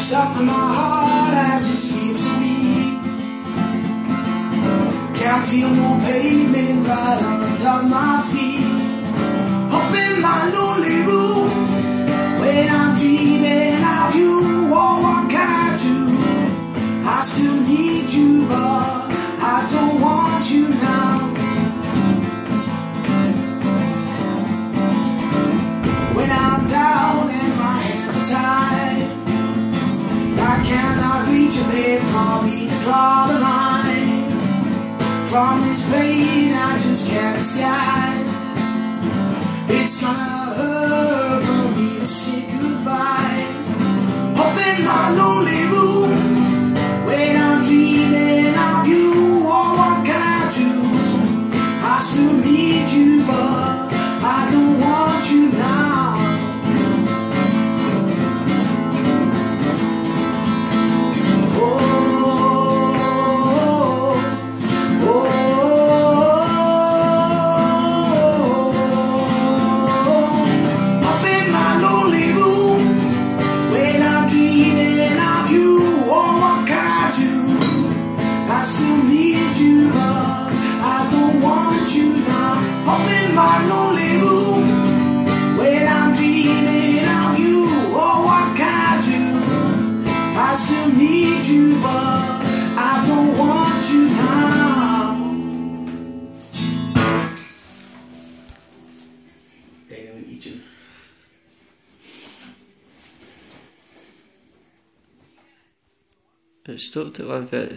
Stopping my heart as it skips beat. Can't feel no pavement right under my feet. Cannot reach a bit for me to draw the line. From this pain, I just can't escape. It's gonna hurt for me to say goodbye. Up in my lonely room, when I'm dreaming of you, oh, what can I do? I still my lonely room, when I'm dreaming of you, oh, what can I do? I still need you, but I don't want you now. Stort det var vel